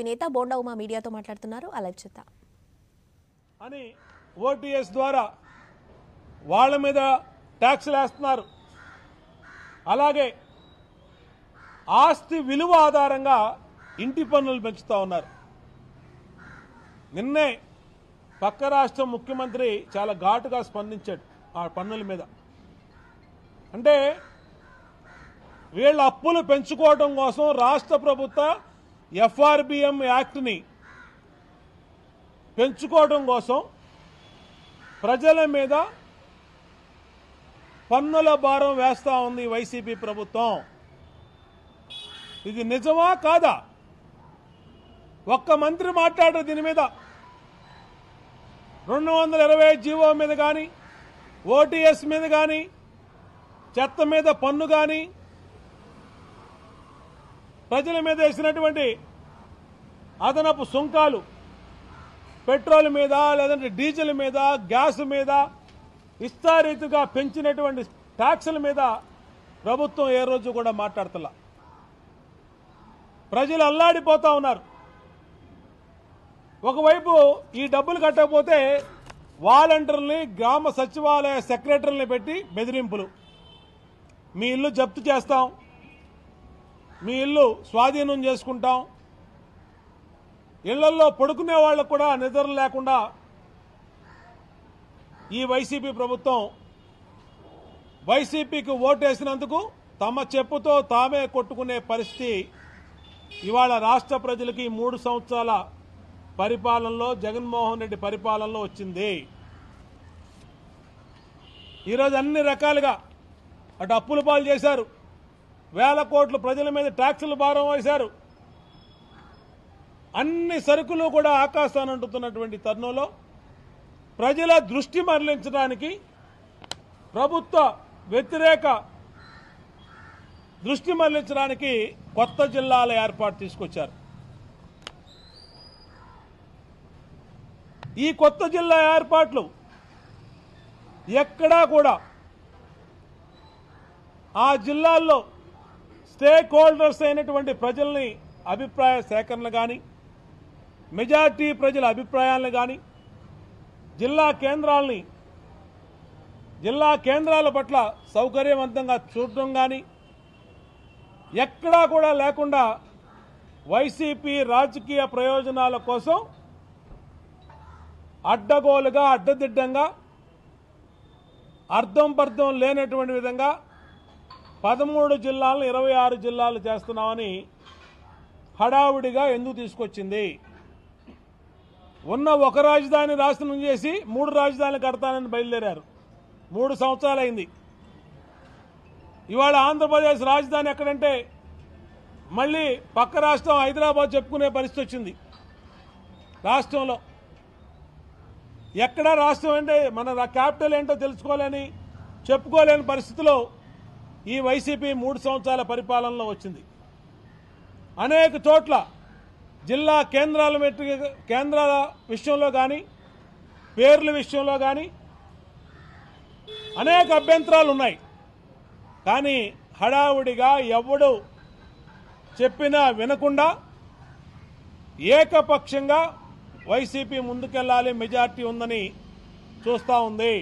నేత బోండా ఉమా మీడియాతో మాట్లాడుతున్నారు. అలా చూద్దాం అని ఓటీఎస్ ద్వారా వాళ్ళ మీద ట్యాక్సులు వేస్తున్నారు. అలాగే ఆస్తి విలువ ఆధారంగా ఇంటి పన్నులు పెంచుతా ఉన్నారు. నిన్నే పక్క రాష్ట్రం ముఖ్యమంత్రి చాలా ఘాటుగా స్పందించాడు ఆ పన్నుల మీద. అంటే వీళ్ళ అప్పులు పెంచుకోవడం కోసం రాష్ట్ర ప్రభుత్వ ఎఫ్ఆర్బిఎం యాక్ట్ని పెంచుకోవడం కోసం ప్రజల మీద పన్నుల భారం వేస్తా ఉంది వైసీపీ ప్రభుత్వం. ఇది నిజమా కాదా? ఒక్క మంత్రి మాట్లాడారు దీని మీద రెండు వందల ఇరవై జీవో మీద కానీ ఓటీఎస్ మీద కానీ చెత్త మీద పన్ను కానీ ప్రజల మీద వేసినటువంటి అదనపు సుంకాలు పెట్రోల్ మీద లేదంటే డీజిల్ మీద గ్యాస్ మీద ఇష్టారీతిగా పెంచినటువంటి ట్యాక్సుల మీద ప్రభుత్వం ఏ రోజు కూడా మాట్లాడతలా. ప్రజలు అల్లాడిపోతా ఉన్నారు. ఒకవైపు ఈ డబ్బులు కట్టకపోతే వాలంటీర్ని గ్రామ సచివాలయ సెక్రటరీని పెట్టి బెదిరింపులు. మీ ఇల్లు జప్తు చేస్తాం. మీ ఇల్లు స్వాధీనం చేసుకుంటాం. ఇళ్ళలో పడుకునే వాళ్ళకు కూడా నిద్ర లేకుండా ఈ వైసీపీ ప్రభుత్వం వైసీపీకి ఓటేసినందుకు తమ చెప్పుతో తామే కొట్టుకునే పరిస్థితి ఇవాళ రాష్ట్ర ప్రజలకి మూడు సంవత్సరాల పరిపాలనలో జగన్మోహన్ రెడ్డి పరిపాలనలో వచ్చింది. ఈరోజు అన్ని రకాలుగా అటు అప్పుల పాలు చేశారు. వేల కోట్లు ప్రజల మీద ట్యాక్సులు భారం వేశారు. అన్ని సరుకులు కూడా ఆకాశాన్ని అంటుతున్నటువంటి తరుణంలో ప్రజల దృష్టి మరలించడానికి ప్రభుత్వ వ్యతిరేక దృష్టి మరలించడానికి కొత్త జిల్లాల ఏర్పాటు తీసుకొచ్చారు. ఈ కొత్త జిల్లా ఏర్పాట్లు ఎక్కడా కూడా ఆ జిల్లాల్లో స్టేక్ హోల్డర్స్ అయినటువంటి ప్రజల్ని అభిప్రాయ సేకరణ కానీ మెజార్టీ ప్రజల అభిప్రాయాలను కానీ జిల్లా కేంద్రాలని జిల్లా కేంద్రాల పట్ల సౌకర్యవంతంగా చూడటం కానీ ఎక్కడా కూడా లేకుండా వైసీపీ రాజకీయ ప్రయోజనాల కోసం అడ్డగోలుగా అడ్డదిడ్డంగా అర్థం పర్థం లేనటువంటి విధంగా పదమూడు జిల్లాలను ఇరవై ఆరు జిల్లాలు చేస్తున్నామని హడావుడిగా ఎందుకు తీసుకొచ్చింది? ఉన్న ఒక రాజధాని రాష్ట్రం చేసి మూడు రాజధానులు కడతానని బయలుదేరారు. మూడు సంవత్సరాలైంది. ఇవాళ ఆంధ్రప్రదేశ్ రాజధాని ఎక్కడంటే మళ్ళీ పక్క రాష్ట్రం హైదరాబాద్ చెప్పుకునే పరిస్థితి వచ్చింది. రాష్ట్రంలో ఎక్కడ రాష్ట్రం అంటే మన క్యాపిటల్ ఏంటో తెలుసుకోలేని చెప్పుకోలేని పరిస్థితిలో ఈ వైసీపీ మూడు సంవత్సరాల పరిపాలనలో వచ్చింది. అనేక చోట్ల జిల్లా కేంద్రాల కేంద్రాల విషయంలో కానీ పేర్ల విషయంలో కానీ అనేక అభ్యంతరాలు ఉన్నాయి. కానీ హడావుడిగా ఎవడు చెప్పినా వినకుండా ఏకపక్షంగా వైసీపీ ముందుకెళ్ళాలి మెజార్టీ ఉందని చూస్తూ ఉంది.